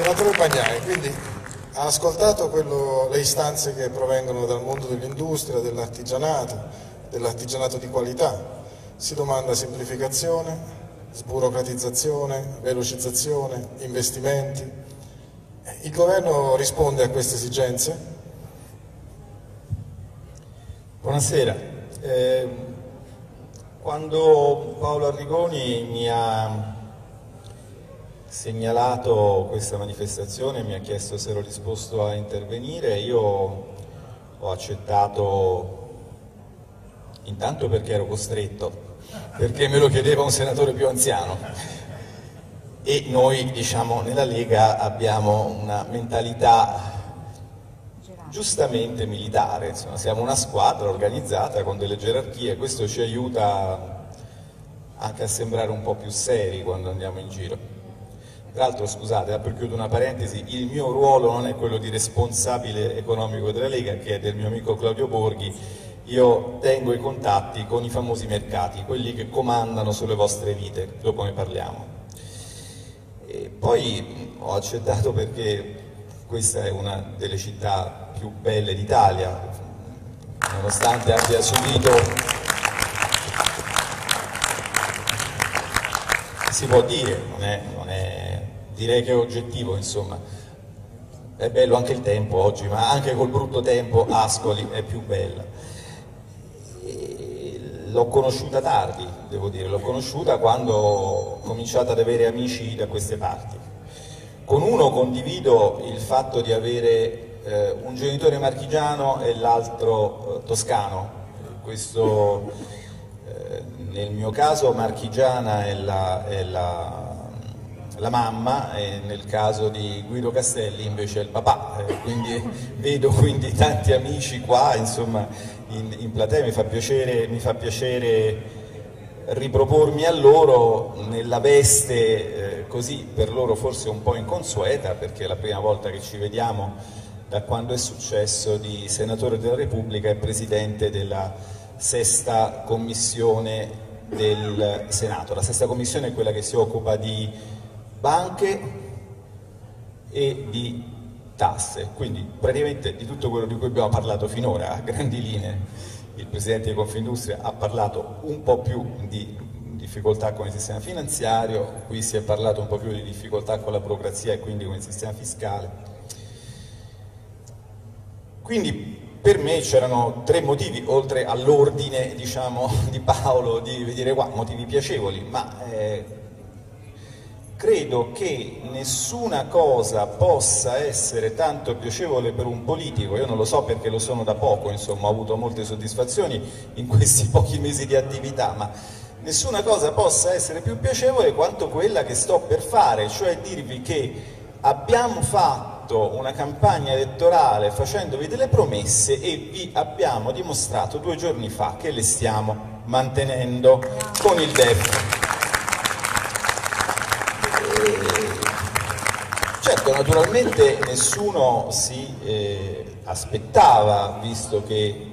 Senatore Bagnai, quindi ha ascoltato quello, le istanze che provengono dal mondo dell'industria, dell'artigianato, dell'artigianato di qualità. Si domanda semplificazione, sburocratizzazione, velocizzazione, investimenti. Il governo risponde a queste esigenze? Buonasera. Eh, quando Paolo Arrigoni mi ha segnalato questa manifestazione, mi ha chiesto se ero disposto a intervenire, io ho accettato intanto perché ero costretto, perché me lo chiedeva un senatore più anziano. E noi diciamo nella Lega abbiamo una mentalità giustamente militare, insomma, siamo una squadra organizzata con delle gerarchie, questo ci aiuta anche a sembrare un po' più seri quando andiamo in giro. Tra l'altro, scusate, per chiudere una parentesi, il mio ruolo non è quello di responsabile economico della Lega, che è del mio amico Claudio Borghi, io tengo i contatti con i famosi mercati, quelli che comandano sulle vostre vite, dopo ne parliamo. E poi ho accettato perché questa è una delle città più belle d'Italia, nonostante abbia subito si può dire, non è, non direi che è oggettivo, insomma. È bello anche il tempo oggi, ma anche col brutto tempo Ascoli è più bella. L'ho conosciuta tardi, devo dire, l'ho conosciuta quando ho cominciato ad avere amici da queste parti. Con uno condivido il fatto di avere eh, un genitore marchigiano e l'altro eh, toscano. Questo nel mio caso marchigiana è la, è la, la, mamma e nel caso di Guido Castelli invece è il papà, eh, quindi vedo quindi tanti amici qua insomma, in, in platea, mi fa, piacere, mi fa piacere ripropormi a loro nella veste eh, così per loro forse un po' inconsueta perché è la prima volta che ci vediamo da quando è successo di senatore della Repubblica e presidente della sesta commissione del Senato. La sesta commissione è quella che si occupa di banche e di tasse, quindi praticamente di tutto quello di cui abbiamo parlato finora a grandi linee. Il Presidente di Confindustria ha parlato un po' più di difficoltà con il sistema finanziario, qui si è parlato un po' più di difficoltà con la burocrazia e quindi con il sistema fiscale. Quindi per me c'erano tre motivi, oltre all'ordine diciamo, di Paolo di vedere qua, motivi piacevoli, ma eh, credo che nessuna cosa possa essere tanto piacevole per un politico, io non lo so perché lo sono da poco, insomma ho avuto molte soddisfazioni in questi pochi mesi di attività, ma nessuna cosa possa essere più piacevole quanto quella che sto per fare, cioè dirvi che abbiamo fatto una campagna elettorale facendovi delle promesse e vi abbiamo dimostrato due giorni fa che le stiamo mantenendo con il DEF. Certo, naturalmente nessuno si eh, aspettava, visto che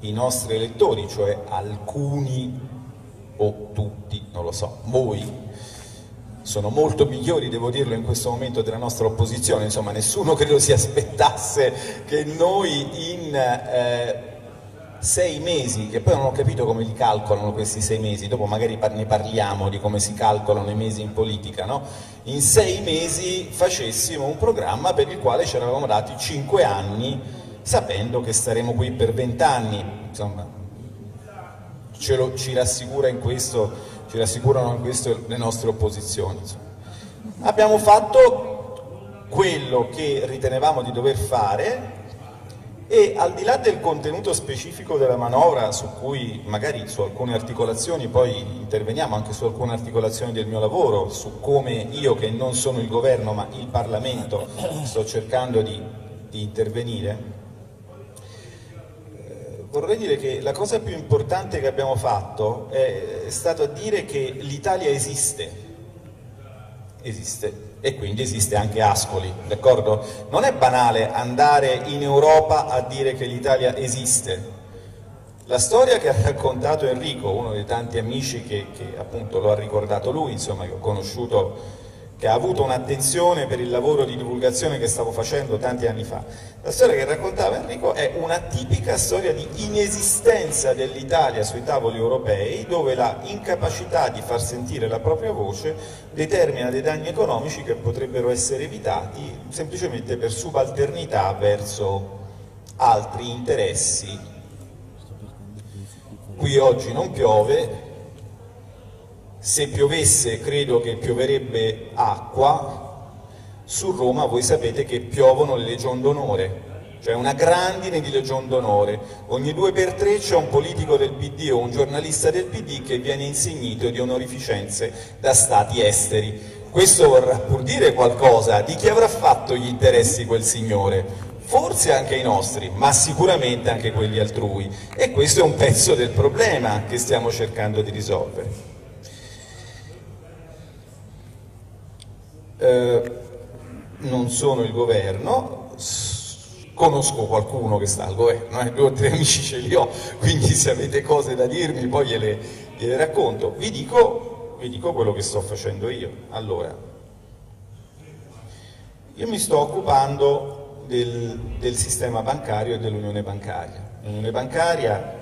i nostri elettori, cioè alcuni o tutti, non lo so, voi sono molto migliori, devo dirlo, in questo momento della nostra opposizione, insomma nessuno credo si aspettasse che noi in eh, sei mesi, che poi non ho capito come li calcolano questi sei mesi, dopo magari ne parliamo di come si calcolano i mesi in politica, no? in sei mesi facessimo un programma per il quale ci eravamo dati cinque anni sapendo che staremo qui per vent'anni, insomma lo, ci rassicura in questo ci rassicurano questo le nostre opposizioni. Abbiamo fatto quello che ritenevamo di dover fare e al di là del contenuto specifico della manovra su cui magari su alcune articolazioni poi interveniamo anche su alcune articolazioni del mio lavoro su come io che non sono il governo ma il Parlamento sto cercando di, di intervenire vorrei dire che la cosa più importante che abbiamo fatto è, è stato dire che l'Italia esiste, esiste e quindi esiste anche Ascoli, d'accordo? Non è banale andare in Europa a dire che l'Italia esiste. La storia che ha raccontato Enrico, uno dei tanti amici che, che appunto lo ha ricordato lui, insomma, che ho conosciuto che ha avuto un'attenzione per il lavoro di divulgazione che stavo facendo tanti anni fa. La storia che raccontava Enrico è una tipica storia di inesistenza dell'Italia sui tavoli europei dove la incapacità di far sentire la propria voce determina dei danni economici che potrebbero essere evitati semplicemente per subalternità verso altri interessi. Qui oggi non piove, se piovesse credo che pioverebbe acqua, su Roma voi sapete che piovono le legion d'onore, cioè una grandine di legion d'onore. Ogni due per tre c'è un politico del PD o un giornalista del PD che viene insignito di onorificenze da stati esteri. Questo vorrà pur dire qualcosa di chi avrà fatto gli interessi quel signore, forse anche i nostri, ma sicuramente anche quelli altrui. E questo è un pezzo del problema che stiamo cercando di risolvere. Eh, non sono il governo, conosco qualcuno che sta al governo, eh, due o tre amici ce li ho, quindi se avete cose da dirmi poi gliele, gliele racconto. Vi dico, vi dico quello che sto facendo io. Allora, io mi sto occupando del, del sistema bancario e dell'unione bancaria. L'unione bancaria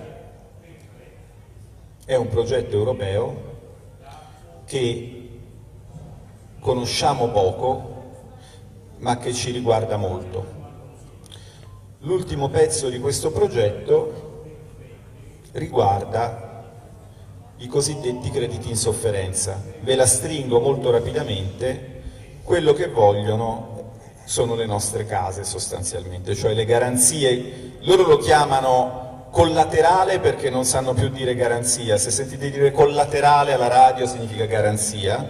è un progetto europeo che conosciamo poco ma che ci riguarda molto. L'ultimo pezzo di questo progetto riguarda i cosiddetti crediti in sofferenza. Ve la stringo molto rapidamente, quello che vogliono sono le nostre case sostanzialmente, cioè le garanzie, loro lo chiamano collaterale perché non sanno più dire garanzia, se sentite dire collaterale alla radio significa garanzia,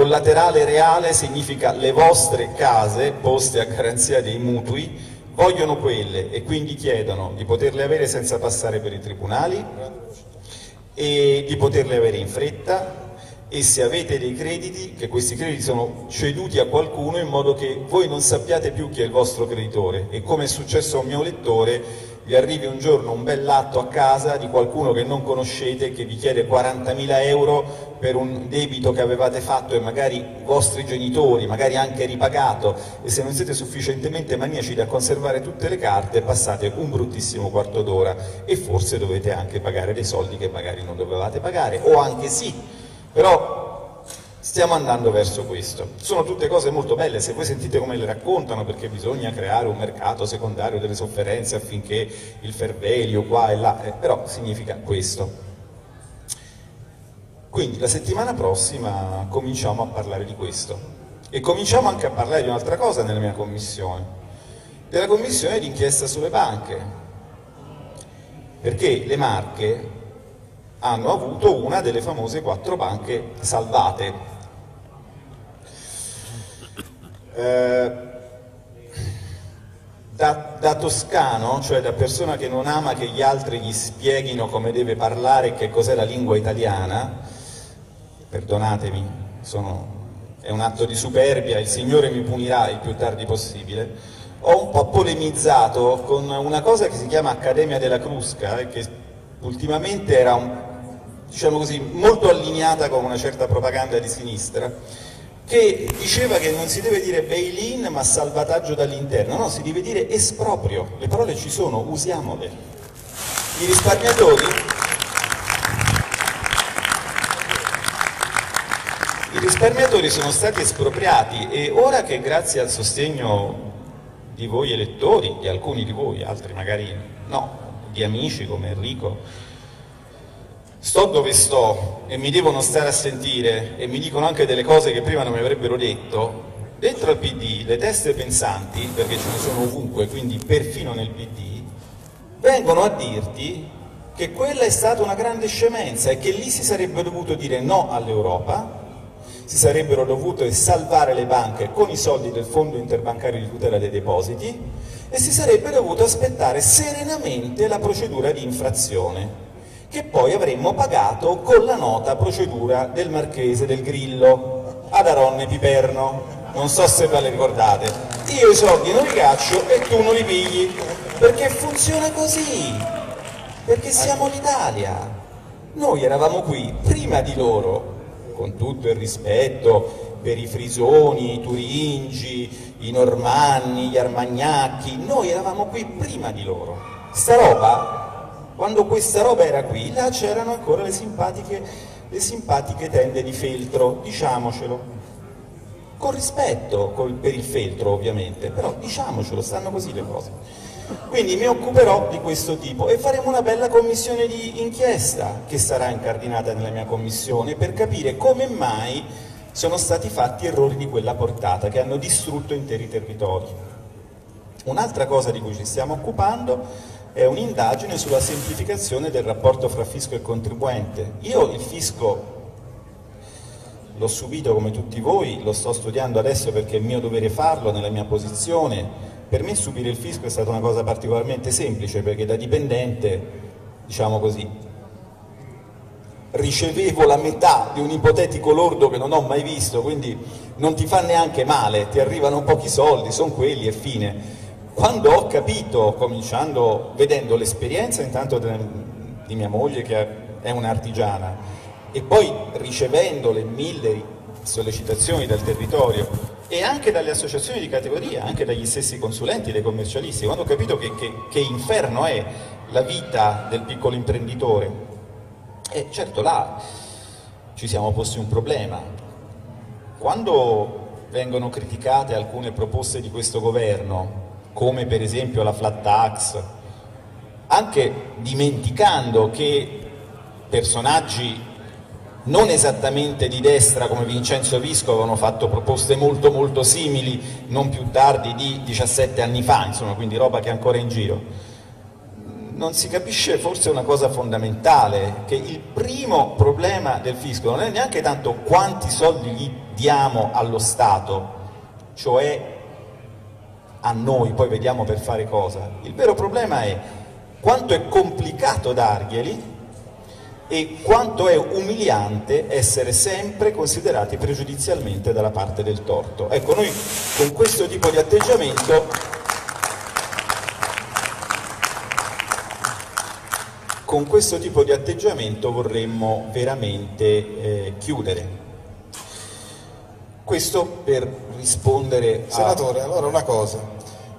Collaterale reale significa le vostre case poste a garanzia dei mutui vogliono quelle e quindi chiedono di poterle avere senza passare per i tribunali e di poterle avere in fretta e se avete dei crediti, che questi crediti sono ceduti a qualcuno in modo che voi non sappiate più chi è il vostro creditore e come è successo a un mio lettore vi arrivi un giorno un bell'atto a casa di qualcuno che non conoscete che vi chiede 40.000 euro per un debito che avevate fatto e magari i vostri genitori, magari anche ripagato. E se non siete sufficientemente maniaci da conservare tutte le carte passate un bruttissimo quarto d'ora. E forse dovete anche pagare dei soldi che magari non dovevate pagare o anche sì, però Stiamo andando verso questo. Sono tutte cose molto belle, se voi sentite come le raccontano, perché bisogna creare un mercato secondario delle sofferenze affinché il fervelio qua e là, eh, però significa questo. Quindi la settimana prossima cominciamo a parlare di questo e cominciamo anche a parlare di un'altra cosa nella mia commissione, della commissione di inchiesta sulle banche, perché le Marche hanno avuto una delle famose quattro banche salvate. Eh, da, da, toscano, cioè da persona che non ama che gli altri gli spieghino come deve parlare e che cos'è la lingua italiana, perdonatemi, sono, è un atto di superbia, il Signore mi punirà il più tardi possibile, ho un po' polemizzato con una cosa che si chiama Accademia della Crusca e che ultimamente era un, diciamo così, molto allineata con una certa propaganda di sinistra, che diceva che non si deve dire bail-in ma salvataggio dall'interno, no, si deve dire esproprio, le parole ci sono, usiamole. I risparmiatori I risparmiatori sono stati espropriati e ora che grazie al sostegno di voi elettori, di alcuni di voi, altri magari no, di amici come Enrico, sto dove sto e mi devono stare a sentire e mi dicono anche delle cose che prima non mi avrebbero detto, dentro al PD le teste pensanti, perché ce ne sono ovunque, quindi perfino nel PD, vengono a dirti che quella è stata una grande scemenza e che lì si sarebbe dovuto dire no all'Europa si sarebbero dovute salvare le banche con i soldi del Fondo Interbancario di tutela dei depositi e si sarebbe dovuto aspettare serenamente la procedura di infrazione che poi avremmo pagato con la nota procedura del Marchese del Grillo ad Aronne Piperno. Non so se ve le ricordate. Io i soldi non li caccio e tu non li pigli, perché funziona così, perché siamo l'Italia. Noi eravamo qui prima di loro con tutto il rispetto per i frisoni, i turingi, i normanni, gli armagnacchi, noi eravamo qui prima di loro. Sta roba, quando questa roba era qui, là c'erano ancora le simpatiche, le simpatiche tende di feltro, diciamocelo. Con rispetto col, per il feltro ovviamente, però diciamocelo, stanno così le cose. Quindi mi occuperò di questo tipo e faremo una bella commissione di inchiesta che sarà incardinata nella mia commissione per capire come mai sono stati fatti errori di quella portata che hanno distrutto interi territori. Un'altra cosa di cui ci stiamo occupando è un'indagine sulla semplificazione del rapporto fra fisco e contribuente. Io il fisco l'ho subito come tutti voi, lo sto studiando adesso perché è mio dovere farlo nella mia posizione, per me subire il fisco è stata una cosa particolarmente semplice perché da dipendente, diciamo così, ricevevo la metà di un ipotetico lordo che non ho mai visto, quindi non ti fa neanche male, ti arrivano pochi soldi, sono quelli e fine. Quando ho capito, cominciando, vedendo l'esperienza intanto di mia moglie che è un'artigiana e poi ricevendo le mille sollecitazioni dal territorio e anche dalle associazioni di categoria, anche dagli stessi consulenti, dai commercialisti, quando ho capito che, che, che inferno è la vita del piccolo imprenditore, e certo là ci siamo posti un problema. Quando vengono criticate alcune proposte di questo governo, come per esempio la flat tax, anche dimenticando che personaggi non esattamente di destra come Vincenzo Visco avevano fatto proposte molto molto simili non più tardi di 17 anni fa, insomma, quindi roba che è ancora in giro. Non si capisce forse una cosa fondamentale, che il primo problema del fisco non è neanche tanto quanti soldi gli diamo allo Stato, cioè a noi, poi vediamo per fare cosa. Il vero problema è quanto è complicato darglieli e quanto è umiliante essere sempre considerati pregiudizialmente dalla parte del torto. Ecco, noi con questo tipo di atteggiamento con questo tipo di atteggiamento vorremmo veramente eh, chiudere. Questo per rispondere a... Senatore, allora una cosa,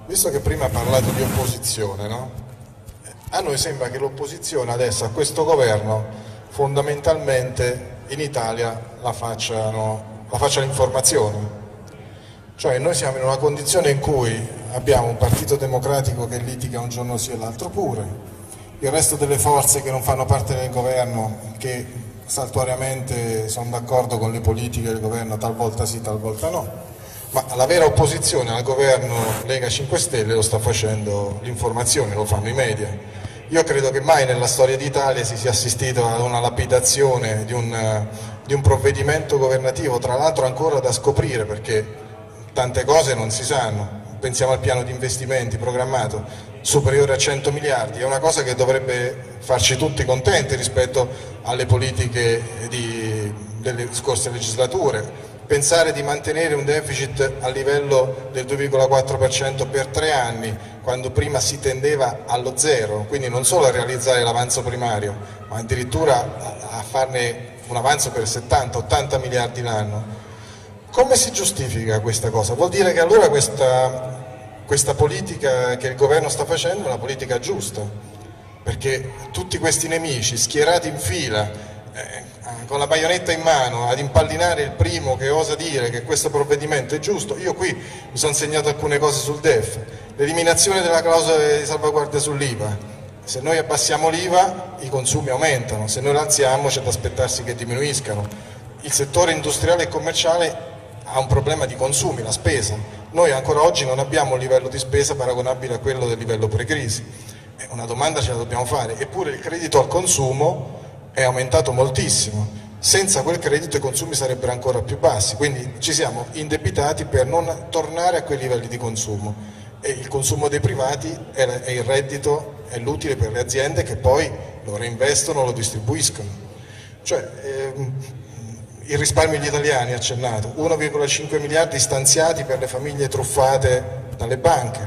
visto che prima ha parlato di opposizione, no? A noi sembra che l'opposizione adesso a questo governo fondamentalmente in Italia la facciano, la faccia l'informazione. Cioè noi siamo in una condizione in cui abbiamo un partito democratico che litiga un giorno sì e l'altro pure, il resto delle forze che non fanno parte del governo che saltuariamente sono d'accordo con le politiche del governo talvolta sì, talvolta no, ma la vera opposizione al governo Lega 5 Stelle lo sta facendo l'informazione, lo fanno i media io credo che mai nella storia d'Italia si sia assistito ad una lapidazione di un, di un provvedimento governativo, tra l'altro ancora da scoprire perché tante cose non si sanno. Pensiamo al piano di investimenti programmato superiore a 100 miliardi, è una cosa che dovrebbe farci tutti contenti rispetto alle politiche di, delle scorse legislature pensare di mantenere un deficit a livello del 2,4% per tre anni, quando prima si tendeva allo zero, quindi non solo a realizzare l'avanzo primario, ma addirittura a farne un avanzo per 70-80 miliardi l'anno. Come si giustifica questa cosa? Vuol dire che allora questa, questa politica che il governo sta facendo è una politica giusta, perché tutti questi nemici schierati in fila, eh, con la baionetta in mano ad impallinare il primo che osa dire che questo provvedimento è giusto, io qui mi sono segnato alcune cose sul DEF, l'eliminazione della clausola di salvaguardia sull'IVA, se noi abbassiamo l'IVA i consumi aumentano, se noi l'alziamo c'è da aspettarsi che diminuiscano, il settore industriale e commerciale ha un problema di consumi, la spesa, noi ancora oggi non abbiamo un livello di spesa paragonabile a quello del livello pre-crisi, una domanda ce la dobbiamo fare, eppure il credito al consumo è aumentato moltissimo, senza quel credito i consumi sarebbero ancora più bassi, quindi ci siamo indebitati per non tornare a quei livelli di consumo. E il consumo dei privati è il reddito, è l'utile per le aziende che poi lo reinvestono, lo distribuiscono. Cioè, ehm, il risparmio degli italiani accennato, 1,5 miliardi stanziati per le famiglie truffate dalle banche,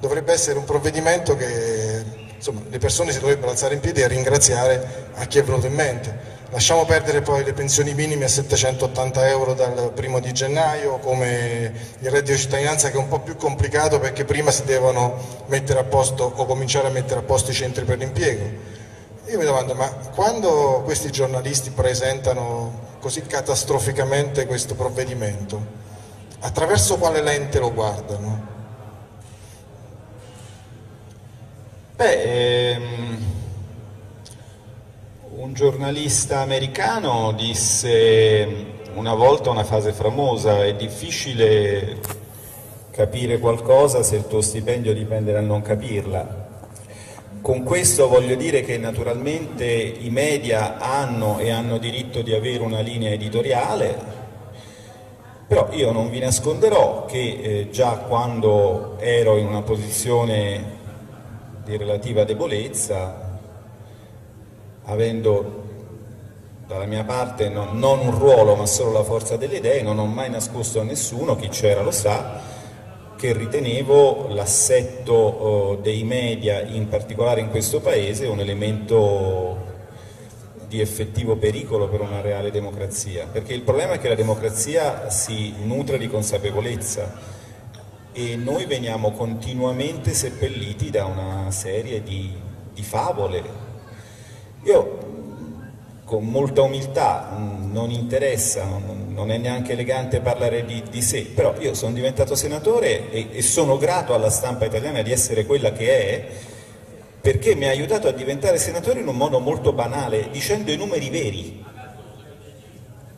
dovrebbe essere un provvedimento che insomma, le persone si dovrebbero alzare in piedi e ringraziare a chi è venuto in mente. Lasciamo perdere poi le pensioni minime a 780 euro dal primo di gennaio, come il reddito di cittadinanza che è un po' più complicato perché prima si devono mettere a posto o cominciare a mettere a posto i centri per l'impiego. Io mi domando, ma quando questi giornalisti presentano così catastroficamente questo provvedimento, attraverso quale lente lo guardano? Beh, ehm un giornalista americano disse una volta una frase famosa, è difficile capire qualcosa se il tuo stipendio dipende dal non capirla. Con questo voglio dire che naturalmente i media hanno e hanno diritto di avere una linea editoriale, però io non vi nasconderò che eh, già quando ero in una posizione di relativa debolezza avendo dalla mia parte non, non, un ruolo ma solo la forza delle idee, non ho mai nascosto a nessuno, chi c'era lo sa, che ritenevo l'assetto eh, dei media, in particolare in questo Paese, un elemento di effettivo pericolo per una reale democrazia, perché il problema è che la democrazia si nutre di consapevolezza e noi veniamo continuamente seppelliti da una serie di, di favole, io con molta umiltà, non interessa, non, è neanche elegante parlare di, di, sé, però io sono diventato senatore e, e sono grato alla stampa italiana di essere quella che è, perché mi ha aiutato a diventare senatore in un modo molto banale, dicendo i numeri veri.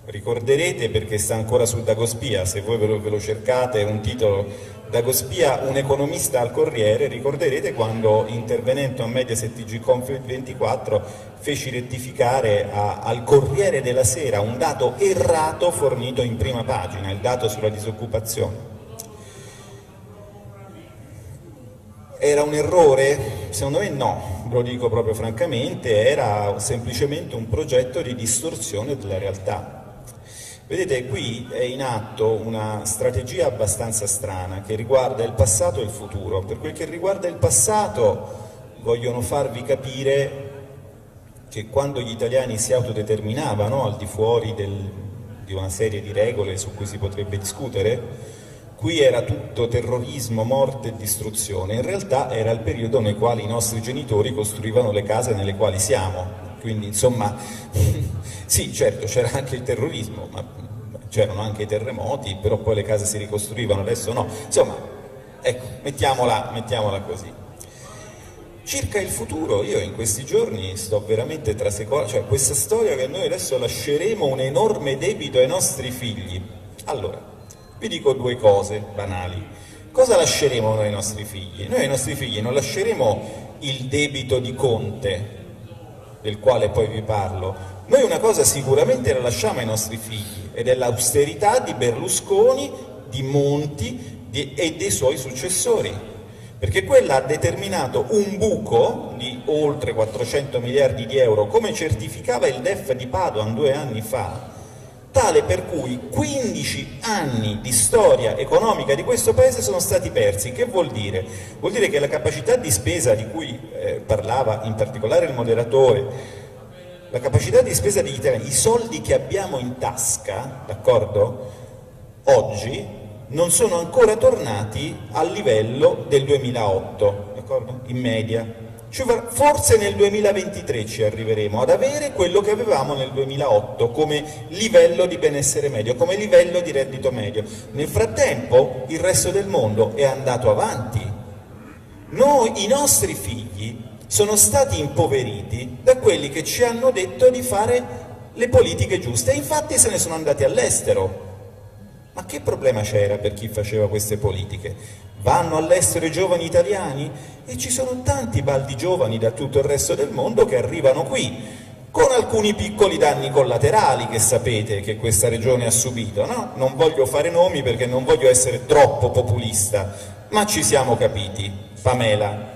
Ricorderete perché sta ancora sul Dagospia, se voi ve lo, ve lo cercate, un titolo Dagospia, un economista al Corriere, ricorderete quando intervenendo a Mediaset TG Conf 24 feci rettificare a, al Corriere della Sera un dato errato fornito in prima pagina, il dato sulla disoccupazione. Era un errore? Secondo me no, lo dico proprio francamente, era semplicemente un progetto di distorsione della realtà. Vedete, qui è in atto una strategia abbastanza strana che riguarda il passato e il futuro. Per quel che riguarda il passato vogliono farvi capire che quando gli italiani si autodeterminavano al di fuori del, di una serie di regole su cui si potrebbe discutere, qui era tutto terrorismo, morte e distruzione. In realtà era il periodo nel quale i nostri genitori costruivano le case nelle quali siamo. Quindi insomma Sì, certo, c'era anche il terrorismo, ma c'erano anche i terremoti, però poi le case si ricostruivano, adesso no. Insomma, ecco, mettiamola, mettiamola così. Circa il futuro, io in questi giorni sto veramente trasecolando, cioè questa storia che noi adesso lasceremo un enorme debito ai nostri figli. Allora, vi dico due cose banali. Cosa lasceremo noi ai nostri figli? Noi ai nostri figli non lasceremo il debito di Conte, del quale poi vi parlo, noi una cosa sicuramente la lasciamo ai nostri figli ed è l'austerità di Berlusconi, di Monti di, e dei suoi successori, perché quella ha determinato un buco di oltre 400 miliardi di euro, come certificava il DEF di Padoan due anni fa, tale per cui 15 anni di storia economica di questo paese sono stati persi. Che vuol dire? Vuol dire che la capacità di spesa di cui eh, parlava in particolare il moderatore, la capacità di spesa degli italiani, i soldi che abbiamo in tasca, d'accordo? Oggi non sono ancora tornati al livello del 2008, d'accordo? In media. Forse nel 2023 ci arriveremo ad avere quello che avevamo nel 2008 come livello di benessere medio, come livello di reddito medio. Nel frattempo il resto del mondo è andato avanti. Noi, i nostri figli sono stati impoveriti da quelli che ci hanno detto di fare le politiche giuste e infatti se ne sono andati all'estero. Ma che problema c'era per chi faceva queste politiche? Vanno all'estero i giovani italiani? E ci sono tanti baldi giovani da tutto il resto del mondo che arrivano qui, con alcuni piccoli danni collaterali che sapete che questa regione ha subito. No? Non voglio fare nomi perché non voglio essere troppo populista, ma ci siamo capiti. Pamela,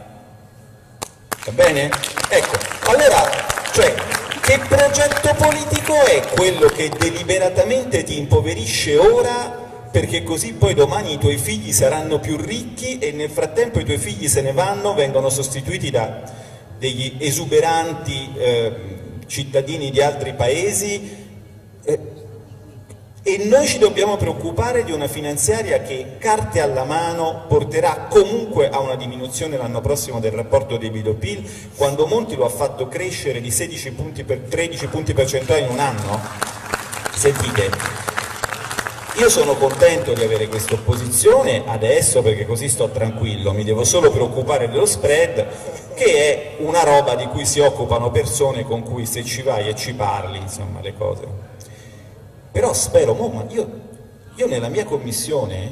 Va bene? Ecco, allora, cioè, che progetto politico è quello che deliberatamente ti impoverisce ora? Perché così poi domani i tuoi figli saranno più ricchi e nel frattempo i tuoi figli se ne vanno, vengono sostituiti da degli esuberanti eh, cittadini di altri paesi. Eh, e noi ci dobbiamo preoccupare di una finanziaria che carte alla mano porterà comunque a una diminuzione l'anno prossimo del rapporto debito-PIL quando Monti lo ha fatto crescere di 16 punti per 13 punti percentuali in un anno? Sentite, io sono contento di avere questa opposizione adesso perché così sto tranquillo, mi devo solo preoccupare dello spread che è una roba di cui si occupano persone con cui se ci vai e ci parli, insomma, le cose però spero, oh, io, io, nella mia commissione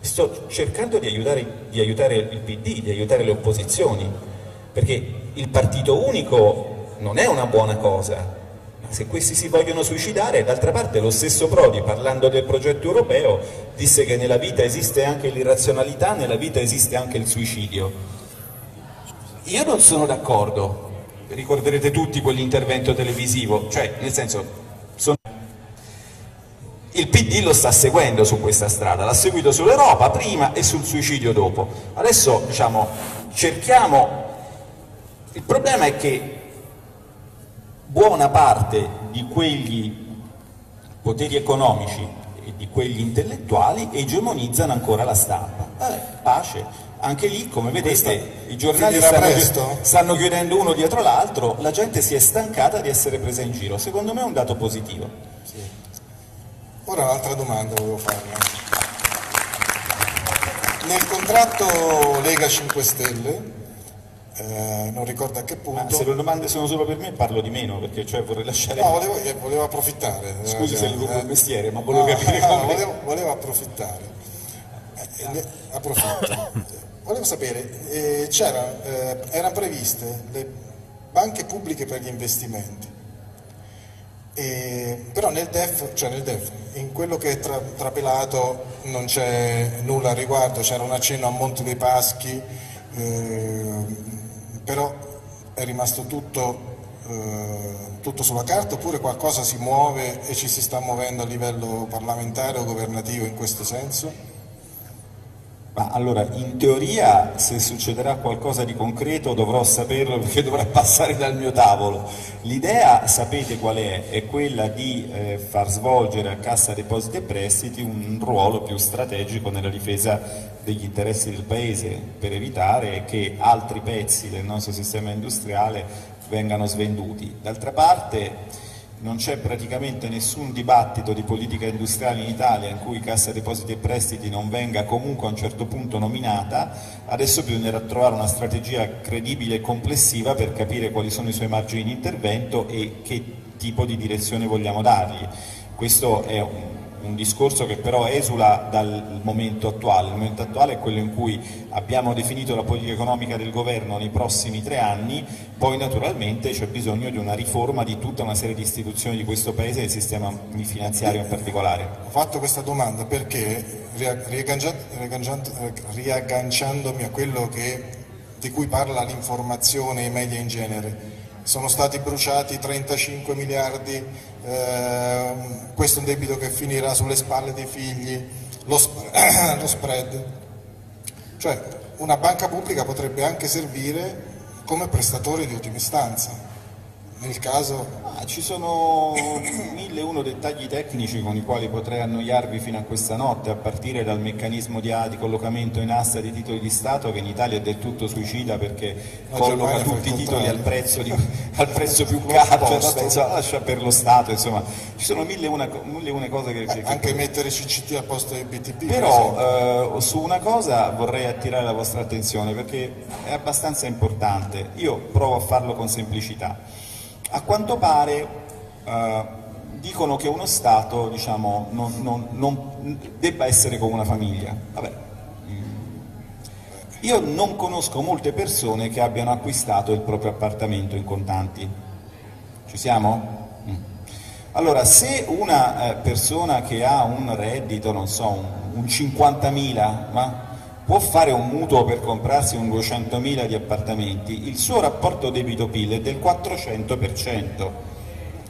sto cercando di aiutare, di aiutare il PD, di aiutare le opposizioni, perché il partito unico non è una buona cosa, se questi si vogliono suicidare, d'altra parte lo stesso Prodi, parlando del progetto europeo, disse che nella vita esiste anche l'irrazionalità, nella vita esiste anche il suicidio. Io non sono d'accordo, ricorderete tutti quell'intervento televisivo, cioè nel senso il PD lo sta seguendo su questa strada, l'ha seguito sull'Europa prima e sul suicidio dopo. Adesso diciamo, cerchiamo, il problema è che buona parte di quegli poteri economici e di quegli intellettuali egemonizzano ancora la stampa. Vabbè, pace, anche lì come vedete i giornali stanno, stanno, chiudendo uno dietro l'altro, la gente si è stancata di essere presa in giro, secondo me è un dato positivo. Ora un'altra domanda volevo farle. Nel contratto Lega 5 Stelle, eh, non ricordo a che punto... Ma se le domande sono solo per me parlo di meno, perché cioè vorrei lasciare... No, volevo, eh, volevo approfittare. Scusi se le rubo il mestiere, ma volevo no, capire no, come... Volevo, volevo approfittare. Eh, eh approfitto. volevo sapere, eh, erano previste le banche pubbliche per gli investimenti e, però nel DEF, cioè nel DEF, in quello che è tra, trapelato non c'è nulla a riguardo, c'era un accenno a Monte dei Paschi, eh, però è rimasto tutto, eh, tutto sulla carta oppure qualcosa si muove e ci si sta muovendo a livello parlamentare o governativo in questo senso? Ma allora, in teoria se succederà qualcosa di concreto dovrò saperlo perché dovrà passare dal mio tavolo. L'idea, sapete qual è? È quella di eh, far svolgere a Cassa Depositi e Prestiti un ruolo più strategico nella difesa degli interessi del Paese per evitare che altri pezzi del nostro sistema industriale vengano svenduti. D'altra parte non c'è praticamente nessun dibattito di politica industriale in Italia in cui Cassa Depositi e Prestiti non venga comunque a un certo punto nominata, adesso bisognerà trovare una strategia credibile e complessiva per capire quali sono i suoi margini di intervento e che tipo di direzione vogliamo dargli. Questo è un un discorso che però esula dal momento attuale. Il momento attuale è quello in cui abbiamo definito la politica economica del governo nei prossimi tre anni, poi naturalmente c'è bisogno di una riforma di tutta una serie di istituzioni di questo Paese e del sistema finanziario in particolare. Ho fatto questa domanda perché riagganciandomi a quello che, di cui parla l'informazione e i media in genere, sono stati bruciati 35 miliardi, eh, questo è un debito che finirà sulle spalle dei figli, lo, sp lo spread. Cioè una banca pubblica potrebbe anche servire come prestatore di ultima istanza nel caso... Ah, ci sono mille uno dettagli tecnici con i quali potrei annoiarvi fino a questa notte, a partire dal meccanismo di, di collocamento in asta di titoli di Stato che in Italia è del tutto suicida perché no, colloca tutti i titoli al prezzo, di, al prezzo più caro, cioè, lascia per lo Stato, insomma, ci sono mille una, mille una cose che, che... Anche che... mettere CCT al posto dei BTP. Però per eh, su una cosa vorrei attirare la vostra attenzione perché è abbastanza importante, io provo a farlo con semplicità. A quanto pare eh, dicono che uno Stato diciamo, non, non, non, debba essere come una famiglia. Vabbè. Io non conosco molte persone che abbiano acquistato il proprio appartamento in contanti. Ci siamo? Mm. Allora, se una eh, persona che ha un reddito, non so, un, un 50.000, ma può fare un mutuo per comprarsi un 200.000 di appartamenti, il suo rapporto debito-PIL è del 400%.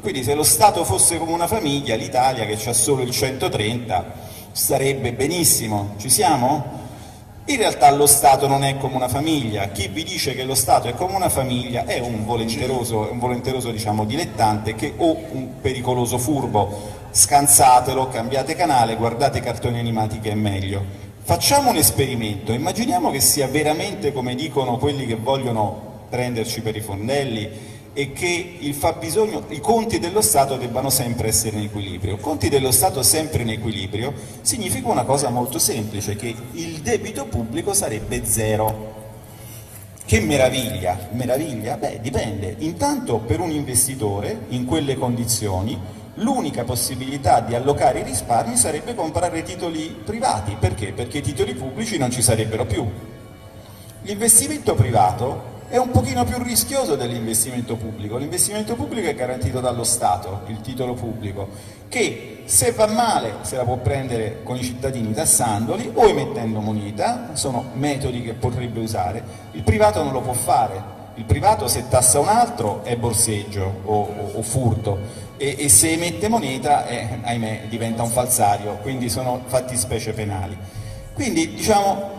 Quindi se lo Stato fosse come una famiglia, l'Italia che ha solo il 130 starebbe benissimo. Ci siamo? In realtà lo Stato non è come una famiglia, chi vi dice che lo Stato è come una famiglia è un volenteroso, un volenteroso diciamo, dilettante che, o un pericoloso furbo, scansatelo, cambiate canale, guardate cartoni animati che è meglio. Facciamo un esperimento, immaginiamo che sia veramente come dicono quelli che vogliono prenderci per i fondelli e che i conti dello Stato debbano sempre essere in equilibrio. Conti dello Stato sempre in equilibrio significa una cosa molto semplice, che il debito pubblico sarebbe zero. Che meraviglia? Meraviglia? Beh, dipende. Intanto per un investitore in quelle condizioni l'unica possibilità di allocare i risparmi sarebbe comprare titoli privati. Perché? Perché i titoli pubblici non ci sarebbero più. L'investimento privato è un pochino più rischioso dell'investimento pubblico. L'investimento pubblico è garantito dallo Stato, il titolo pubblico, che se va male se la può prendere con i cittadini tassandoli o emettendo moneta, sono metodi che potrebbe usare. Il privato non lo può fare, il privato se tassa un altro è borseggio o, o, o furto e, e, se emette moneta, eh, ahimè, diventa un falsario, quindi sono fatti specie penali. Quindi diciamo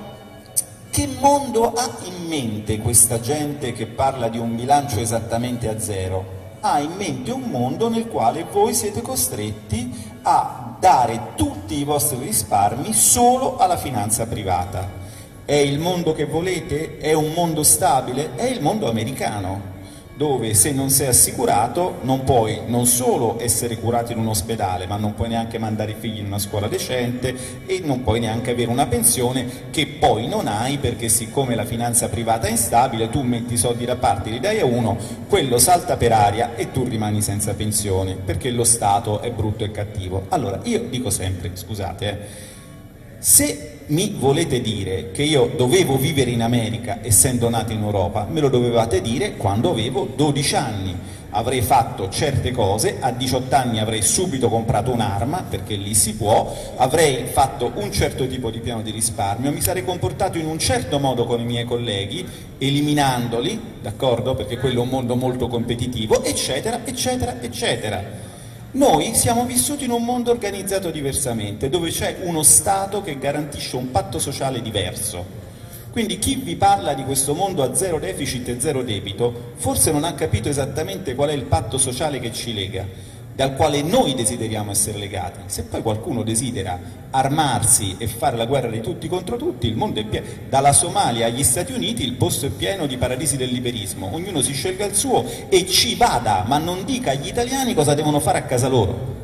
che mondo ha in mente questa gente che parla di un bilancio esattamente a zero? Ha in mente un mondo nel quale voi siete costretti a dare tutti i vostri risparmi solo alla finanza privata. È il mondo che volete? È un mondo stabile? È il mondo americano dove se non sei assicurato non puoi non solo essere curato in un ospedale, ma non puoi neanche mandare i figli in una scuola decente e non puoi neanche avere una pensione che poi non hai perché siccome la finanza privata è instabile, tu metti i soldi da parte, li dai a uno, quello salta per aria e tu rimani senza pensione perché lo Stato è brutto e cattivo. Allora, io dico sempre, scusate, eh, se mi volete dire che io dovevo vivere in America essendo nato in Europa, me lo dovevate dire quando avevo 12 anni. Avrei fatto certe cose, a 18 anni avrei subito comprato un'arma, perché lì si può, avrei fatto un certo tipo di piano di risparmio, mi sarei comportato in un certo modo con i miei colleghi, eliminandoli, d'accordo? Perché quello è un mondo molto competitivo, eccetera, eccetera, eccetera. Noi siamo vissuti in un mondo organizzato diversamente, dove c'è uno Stato che garantisce un patto sociale diverso. Quindi chi vi parla di questo mondo a zero deficit e zero debito forse non ha capito esattamente qual è il patto sociale che ci lega dal quale noi desideriamo essere legati. Se poi qualcuno desidera armarsi e fare la guerra di tutti contro tutti, il mondo è pieno. Dalla Somalia agli Stati Uniti il posto è pieno di paradisi del liberismo, ognuno si scelga il suo e ci vada, ma non dica agli italiani cosa devono fare a casa loro.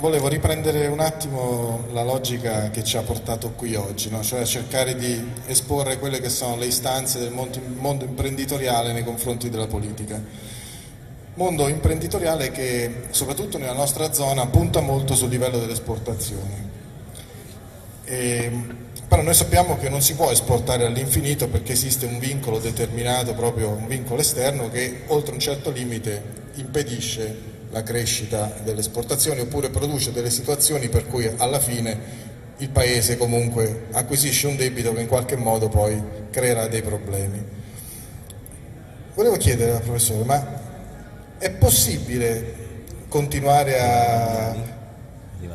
Volevo riprendere un attimo la logica che ci ha portato qui oggi, no? cioè cercare di esporre quelle che sono le istanze del mondo imprenditoriale nei confronti della politica. Mondo imprenditoriale che soprattutto nella nostra zona punta molto sul livello delle esportazioni. E, però noi sappiamo che non si può esportare all'infinito perché esiste un vincolo determinato, proprio un vincolo esterno che oltre un certo limite impedisce la crescita delle esportazioni oppure produce delle situazioni per cui alla fine il Paese comunque acquisisce un debito che in qualche modo poi creerà dei problemi. Volevo chiedere al professore, ma è possibile continuare a,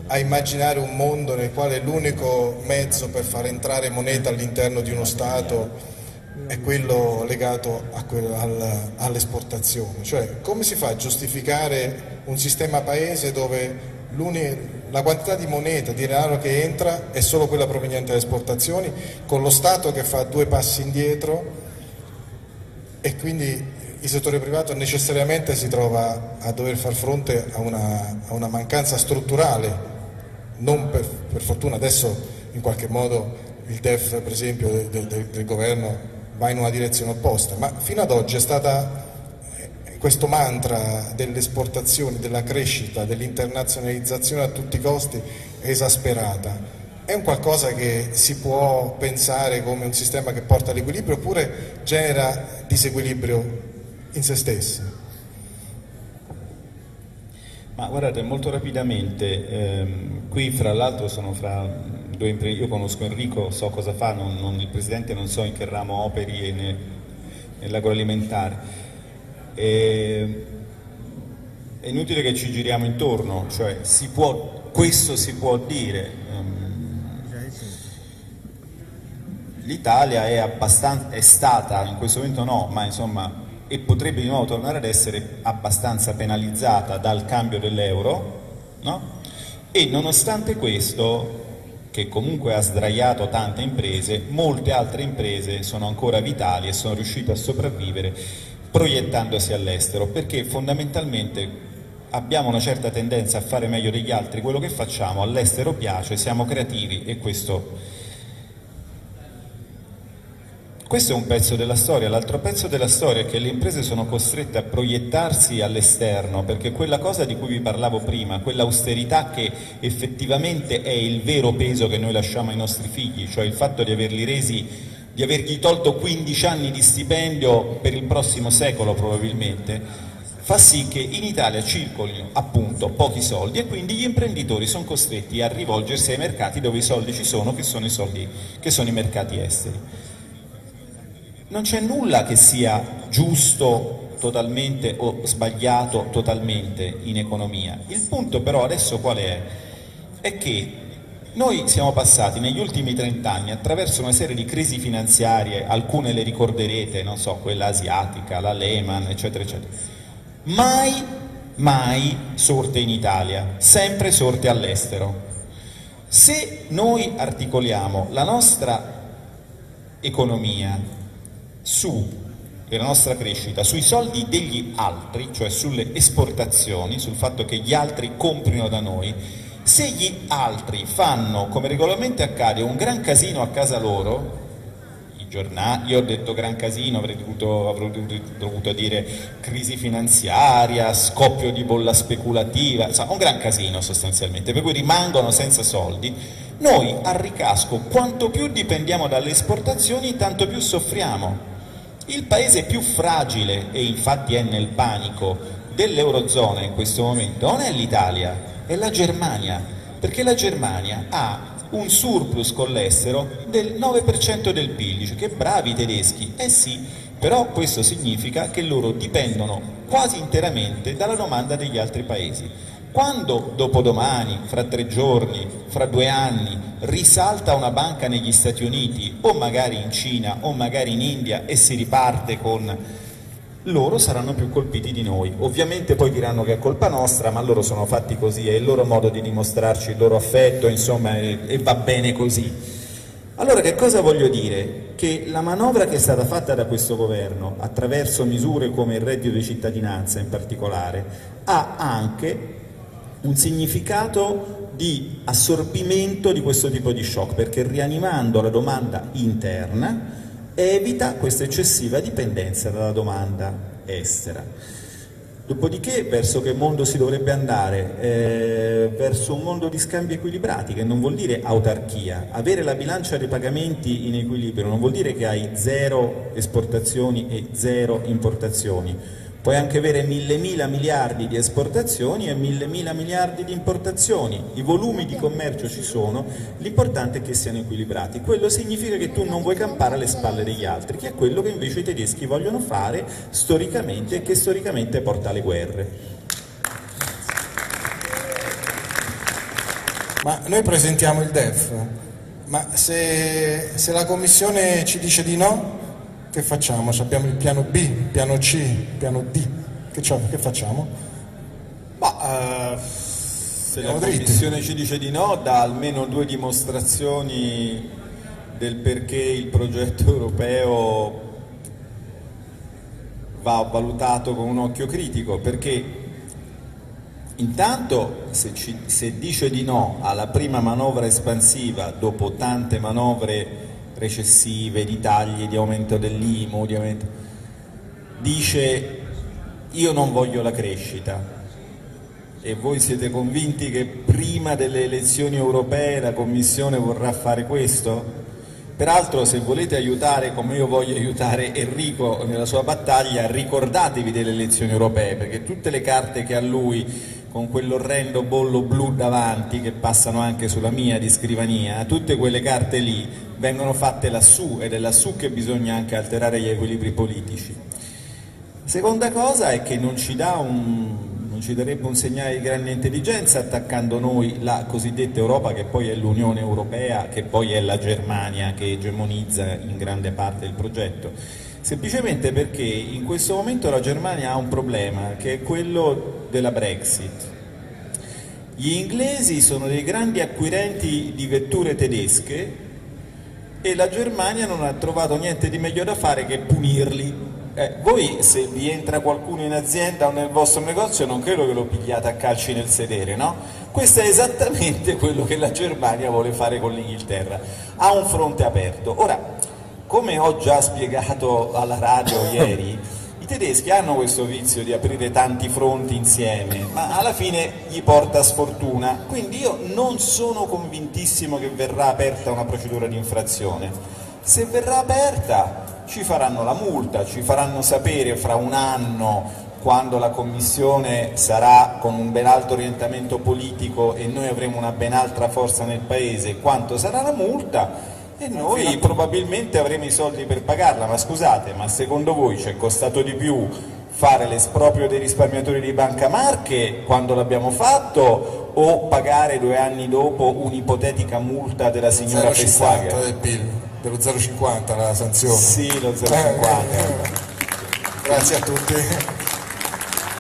a immaginare un mondo nel quale l'unico mezzo per far entrare moneta all'interno di uno Stato è quello legato all'esportazione, cioè come si fa a giustificare un sistema paese dove la quantità di moneta, di denaro che entra è solo quella proveniente dalle esportazioni, con lo Stato che fa due passi indietro e quindi il settore privato necessariamente si trova a dover far fronte a una, a una mancanza strutturale, non per, per, fortuna adesso in qualche modo il DEF per esempio del, del, del governo va in una direzione opposta, ma fino ad oggi è stata eh, questo mantra delle esportazioni, della crescita, dell'internazionalizzazione a tutti i costi esasperata. È un qualcosa che si può pensare come un sistema che porta all'equilibrio oppure genera disequilibrio in se stesso? Ma guardate, molto rapidamente, ehm, qui fra l'altro sono fra io conosco Enrico, so cosa fa, non, non, il Presidente non so in che ramo operi ne, nell'agroalimentare. E, è inutile che ci giriamo intorno, cioè si può, questo si può dire. Ehm, L'Italia è, è, stata, in questo momento no, ma insomma, e potrebbe di nuovo tornare ad essere abbastanza penalizzata dal cambio dell'euro, no? e nonostante questo, che comunque ha sdraiato tante imprese, molte altre imprese sono ancora vitali e sono riuscite a sopravvivere proiettandosi all'estero, perché fondamentalmente abbiamo una certa tendenza a fare meglio degli altri. Quello che facciamo, all'estero piace, siamo creativi e questo questo è un pezzo della storia, l'altro pezzo della storia è che le imprese sono costrette a proiettarsi all'esterno perché quella cosa di cui vi parlavo prima, quell'austerità che effettivamente è il vero peso che noi lasciamo ai nostri figli, cioè il fatto di averli resi, di avergli tolto 15 anni di stipendio per il prossimo secolo probabilmente, fa sì che in Italia circolino appunto pochi soldi e quindi gli imprenditori sono costretti a rivolgersi ai mercati dove i soldi ci sono, che sono i, soldi, che sono i mercati esteri. Non c'è nulla che sia giusto totalmente o sbagliato totalmente in economia. Il punto però adesso qual è? È che noi siamo passati negli ultimi 30 anni attraverso una serie di crisi finanziarie, alcune le ricorderete, non so, quella asiatica, la Lehman, eccetera, eccetera. Mai, mai sorte in Italia, sempre sorte all'estero. Se noi articoliamo la nostra economia su la nostra crescita, sui soldi degli altri, cioè sulle esportazioni, sul fatto che gli altri comprino da noi, se gli altri fanno, come regolarmente accade, un gran casino a casa loro, i giornali, io ho detto gran casino, avrei dovuto, avrei dovuto dire crisi finanziaria, scoppio di bolla speculativa, insomma un gran casino sostanzialmente, per cui rimangono senza soldi, noi a ricasco quanto più dipendiamo dalle esportazioni tanto più soffriamo il paese più fragile, e infatti è nel panico, dell'Eurozona in questo momento non è l'Italia, è la Germania, perché la Germania ha un surplus con l'estero del 9% del PIL, dice che bravi i tedeschi, eh sì, però questo significa che loro dipendono quasi interamente dalla domanda degli altri paesi. Quando dopodomani, fra tre giorni, fra due anni, risalta una banca negli Stati Uniti o magari in Cina o magari in India e si riparte con loro saranno più colpiti di noi. Ovviamente poi diranno che è colpa nostra, ma loro sono fatti così, è il loro modo di dimostrarci il loro affetto, insomma, e, va bene così. Allora che cosa voglio dire? Che la manovra che è stata fatta da questo governo, attraverso misure come il reddito di cittadinanza in particolare, ha anche un significato di assorbimento di questo tipo di shock, perché rianimando la domanda interna evita questa eccessiva dipendenza dalla domanda estera. Dopodiché verso che mondo si dovrebbe andare? Eh, verso un mondo di scambi equilibrati, che non vuol dire autarchia. Avere la bilancia dei pagamenti in equilibrio non vuol dire che hai zero esportazioni e zero importazioni Puoi anche avere mille mila miliardi di esportazioni e mille mila miliardi di importazioni. I volumi di commercio ci sono, l'importante è che siano equilibrati. Quello significa che tu non vuoi campare alle spalle degli altri, che è quello che invece i tedeschi vogliono fare storicamente e che storicamente porta alle guerre. Ma noi presentiamo il DEF, ma se, se la Commissione ci dice di no, che facciamo? Abbiamo il piano B, il piano C, il piano D, che, che facciamo? Ma, uh, se la Commissione ci dice di no, dà almeno due dimostrazioni del perché il progetto europeo va valutato con un occhio critico, perché intanto se, ci, se dice di no alla prima manovra espansiva dopo tante manovre recessive, di tagli, di aumento dell'IMU, di aumento... dice io non voglio la crescita e voi siete convinti che prima delle elezioni europee la Commissione vorrà fare questo? Peraltro se volete aiutare come io voglio aiutare Enrico nella sua battaglia, ricordatevi delle elezioni europee, perché tutte le carte che ha lui con quell'orrendo bollo blu davanti che passano anche sulla mia di scrivania, tutte quelle carte lì vengono fatte lassù ed è lassù che bisogna anche alterare gli equilibri politici. Seconda cosa è che non ci un, ci darebbe un segnale di grande intelligenza attaccando noi la cosiddetta Europa che poi è l'Unione Europea, che poi è la Germania che egemonizza in grande parte il progetto. Semplicemente perché in questo momento la Germania ha un problema che è quello della Brexit. Gli inglesi sono dei grandi acquirenti di vetture tedesche e la Germania non ha trovato niente di meglio da fare che punirli eh, voi se vi entra qualcuno in azienda o nel vostro negozio non credo che lo pigliate a calci nel sedere, no? Questo è esattamente quello che la Germania vuole fare con l'Inghilterra, ha un fronte aperto. Ora, come ho già spiegato alla radio ieri, i tedeschi hanno questo vizio di aprire tanti fronti insieme, ma alla fine gli porta sfortuna, quindi io non sono convintissimo che verrà aperta una procedura di infrazione. Se verrà aperta ci faranno la multa, ci faranno sapere fra un anno quando la Commissione sarà con un ben alto orientamento politico e noi avremo una ben altra forza nel Paese, quanto sarà la multa e noi probabilmente avremo i soldi per pagarla, ma scusate, ma secondo voi ci è costato di più fare l'esproprio dei risparmiatori di Banca Marche quando l'abbiamo fatto o pagare due anni dopo un'ipotetica multa della signora del PIL dello 0,50 la sanzione. Sì, lo 0,50. Grazie a tutti.